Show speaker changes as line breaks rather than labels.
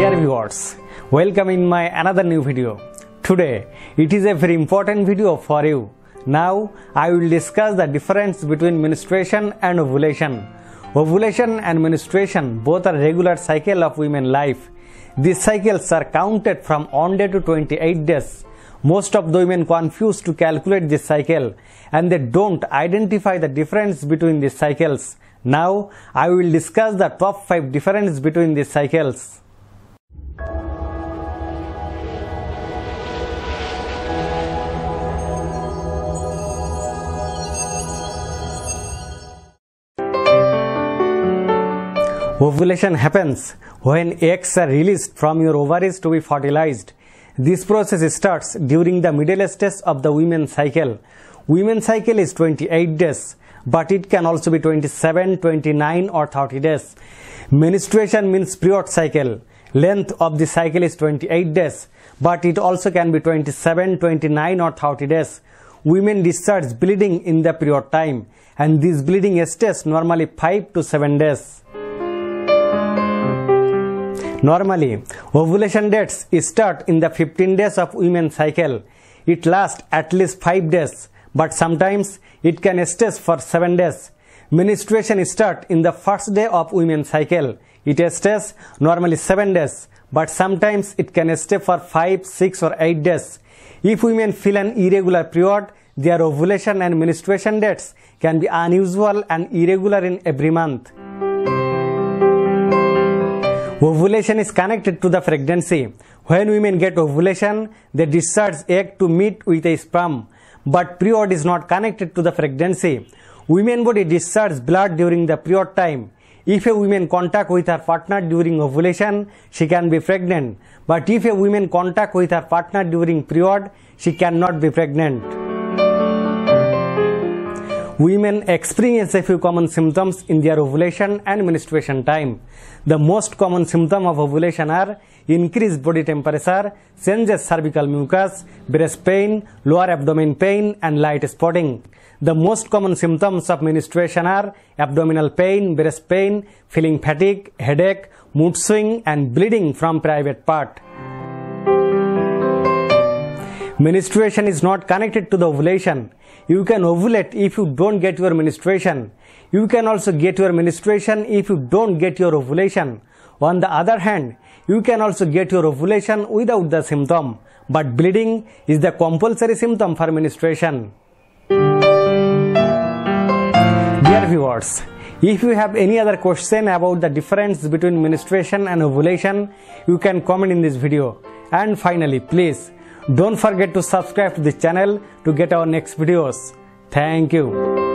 Dear viewers, welcome in my another new video. Today, it is a very important video for you. Now, I will discuss the difference between menstruation and ovulation. Ovulation and menstruation both are regular cycle of women life. These cycles are counted from 1 day to 28 days. Most of the women confuse to calculate this cycle and they don't identify the difference between these cycles. Now, I will discuss the top 5 difference between these cycles. Ovulation happens when eggs are released from your ovaries to be fertilized. This process starts during the middle stage of the women's cycle. Women's cycle is 28 days, but it can also be 27, 29 or 30 days. Menstruation means period cycle. Length of the cycle is 28 days, but it also can be 27, 29 or 30 days. Women discharge bleeding in the period time and this bleeding stays normally 5 to 7 days. Normally, ovulation dates start in the 15 days of women's cycle. It lasts at least 5 days, but sometimes it can stay for 7 days. Menstruation start in the first day of women's cycle. It stays normally 7 days, but sometimes it can stay for 5, 6 or 8 days. If women feel an irregular period, their ovulation and menstruation dates can be unusual and irregular in every month. Ovulation is connected to the pregnancy. When women get ovulation, they discharge egg to meet with a sperm. But period is not connected to the pregnancy. Women body discharge blood during the period time. If a woman contact with her partner during ovulation, she can be pregnant. But if a woman contact with her partner during period, she cannot be pregnant. Women experience a few common symptoms in their ovulation and menstruation time. The most common symptom of ovulation are increased body temperature, changes cervical mucus, breast pain, lower abdomen pain and light spotting. The most common symptoms of menstruation are abdominal pain, breast pain, feeling fatigue, headache, mood swing and bleeding from private part. Menstruation is not connected to the ovulation. You can ovulate if you don't get your menstruation. You can also get your menstruation if you don't get your ovulation. On the other hand, you can also get your ovulation without the symptom, but bleeding is the compulsory symptom for menstruation. Dear viewers, if you have any other question about the difference between menstruation and ovulation, you can comment in this video. And finally, please don't forget to subscribe to this channel to get our next videos. Thank you.